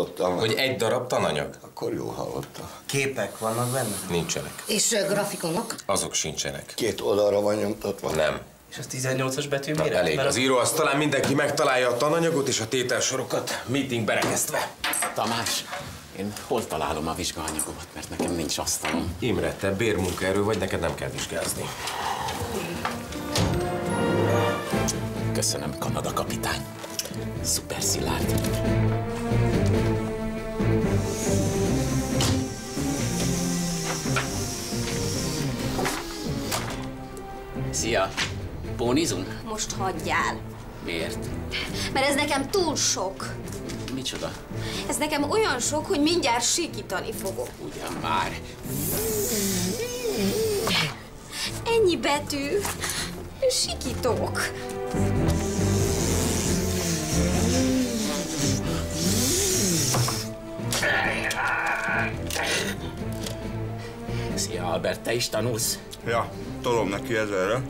Hallottam. Hogy egy darab tananyag? Akkor jó hallotta. Képek vannak benne? Nincsenek. És ö, grafikonok? Azok sincsenek. Két oldalra van nyomtatva? Nem. És az 18-as betű Na, mire? elég. Mert Az író az talán mindenki megtalálja a tananyagot és a tételsorokat meeting berekesztve. Tamás, én hol találom a vizsgaanyagomat, mert nekem nincs asztalom. Imre, te bérmunkaerő vagy, neked nem kell vizsgázni. Köszönöm, Kanada kapitány. Szuper szilárd. Szia! Pónizunk? Most hagyjál. Miért? Mert ez nekem túl sok. Micsoda? Ez nekem olyan sok, hogy mindjárt sikítani fogok. Ugyan már. Ennyi betű. Sikítok. Szia, Albert, te is tanulsz? Ja, tolom neki ezerre.